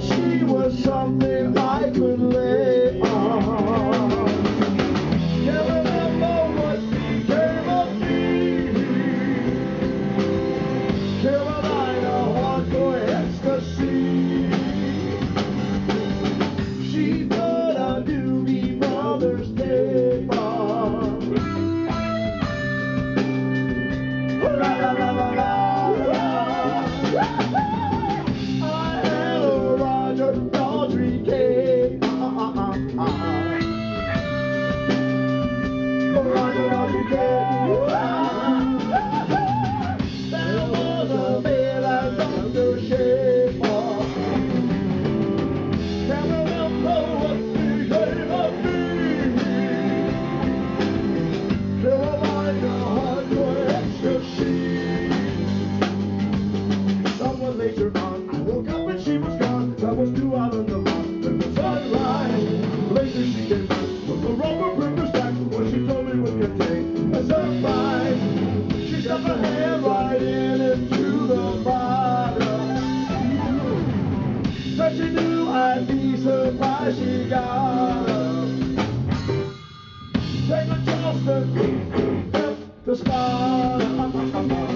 She was something I could lay on. Never know what became of me. Carolina hardcore ecstasy. She la la la la. la. Yeah. if she knew I'd be surprised she got up. Take a Charleston up to spot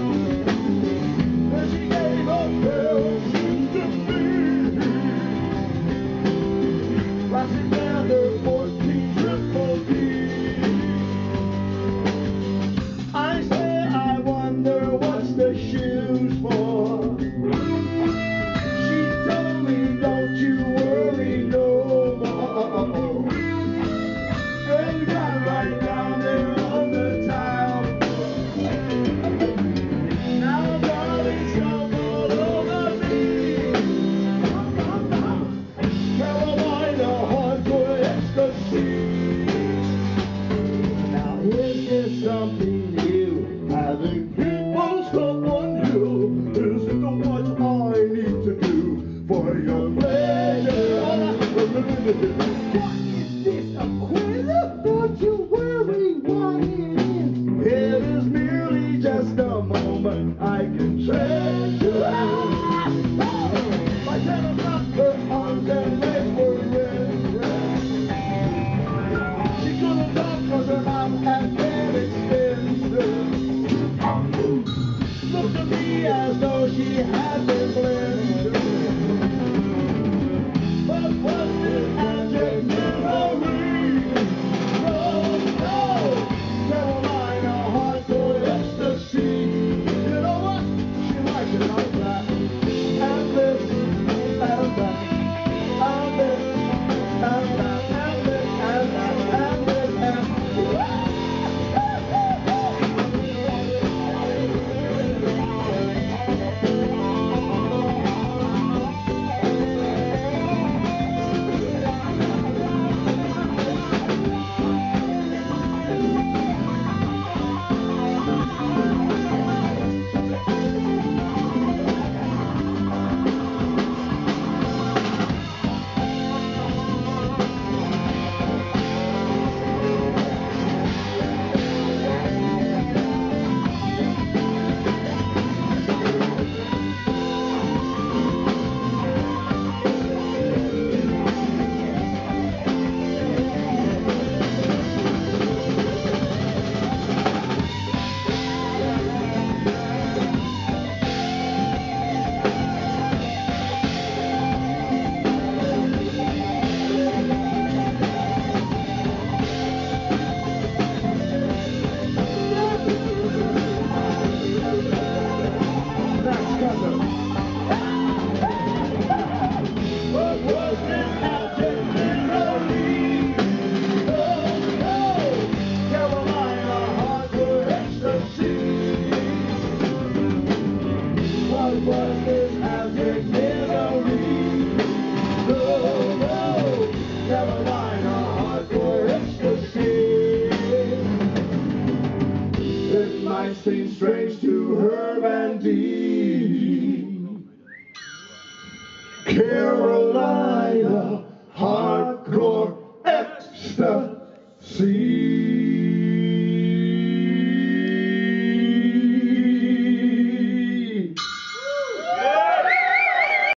same strength.